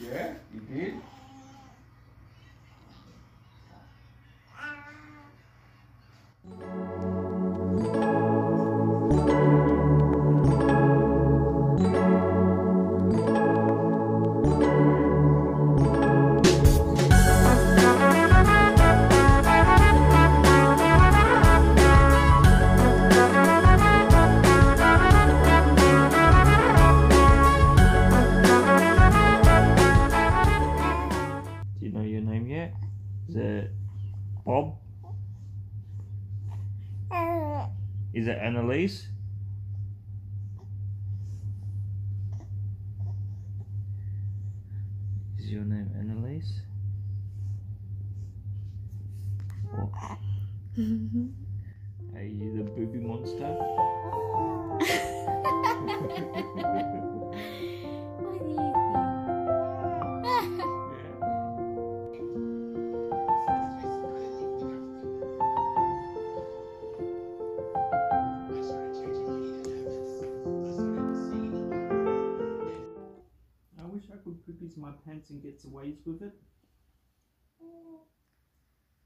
Yeah, you did? Bob? Uh. Is it Annaliese? Is your name Annaliese? Or are you the booby monster? my pants and get away with it.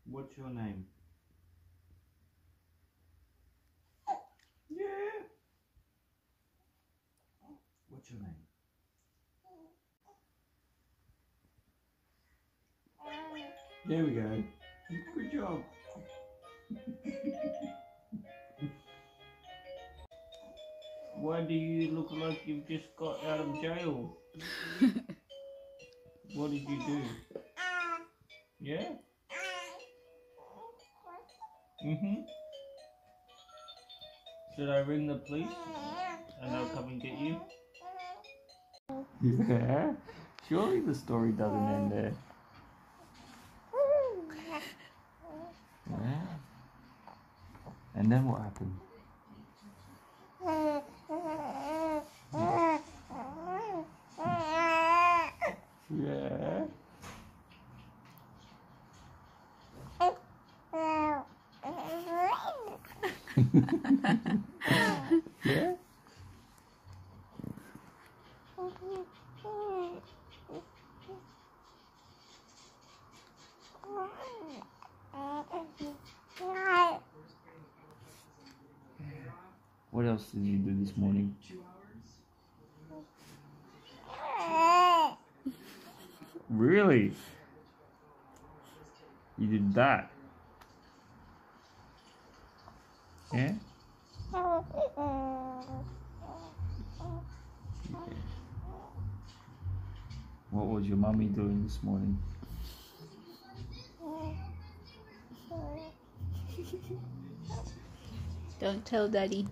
What's your name? Yeah. What's your name? There we go. Good job. Why do you look like you've just got out of jail? what did you do? Yeah? Mm-hmm. Should I ring the police and they'll come and get you? Yeah? Surely the story doesn't end there. Yeah. And then what happened? Yeah. Yeah. What else did you do this morning? Really? You did that? Yeah? What was your mummy doing this morning? Don't tell daddy.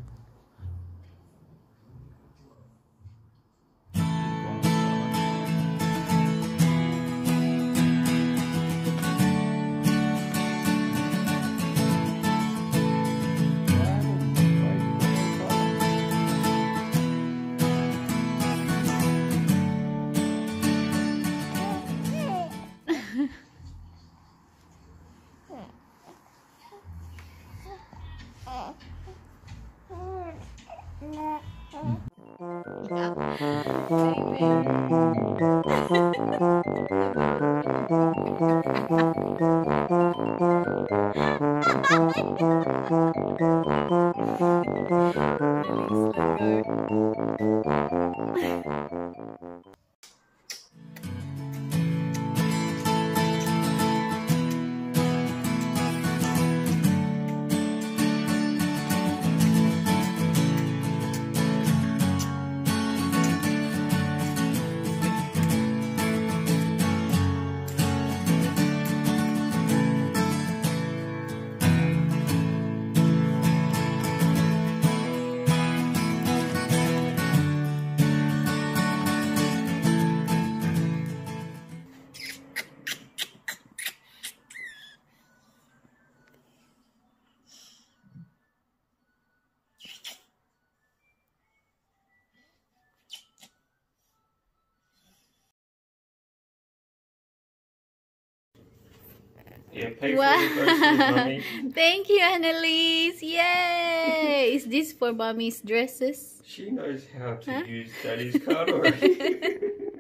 Pay Wow. for groceries. Thank you, Annaliese. Yay! Is this for mommy's dresses? She knows how to Huh? use daddy's card already.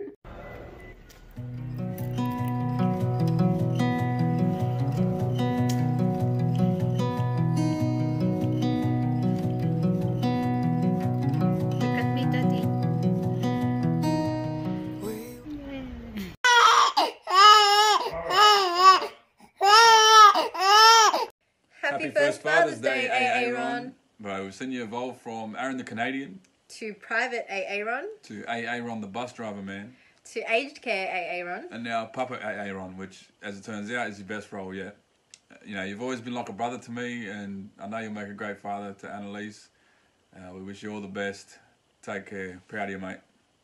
Aaron. Bro, we've seen you evolve from Aaron the Canadian To Private Aaron. to Aaron the bus driver man, To Aged Care Aaron. and now Papa Aaron, which, as it turns out, is your best role yet. You know, you've always been like a brother to me, and I know you'll make a great father to Annaliese. Uh, we wish you all the best. Take care. Proud of you, mate.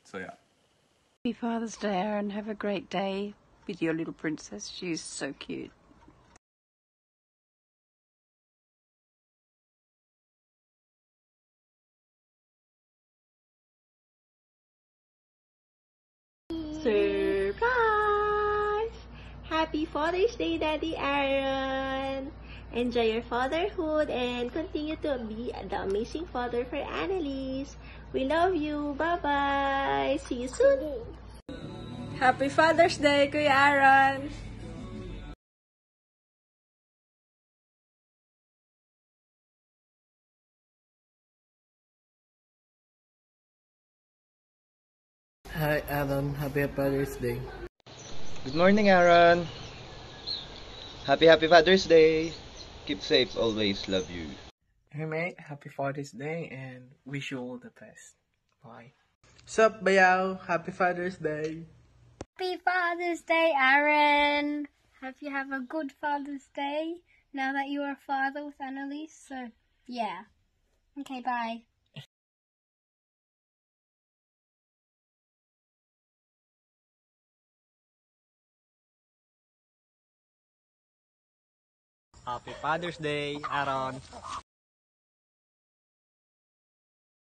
See ya. Happy Father's Day, Aaron. Have a great day with your little princess. She's so cute. Happy Father's Day, Daddy Aaron! Enjoy your fatherhood and continue to be the amazing father for Annaliese. We love you. Bye-bye. See you soon. Happy Father's Day, Kuya Aaron. Hi, Aaron. Happy Father's Day. Good morning, Aaron. Happy, happy Father's Day. Keep safe always. Love you. Hey, mate. Happy Father's Day and wish you all the best. Bye. Sup, Bayaw? Happy Father's Day. Happy Father's Day, Aaron. Hope you have a good Father's Day now that you are a father with Annaliese. So, yeah. Okay, bye. Happy Father's Day, Aaron.